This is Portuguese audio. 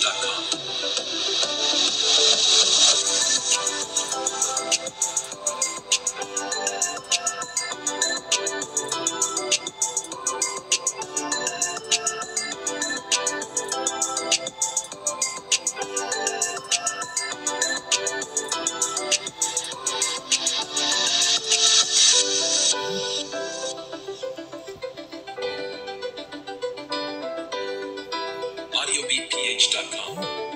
Touchdown. audiobeat.ph.com.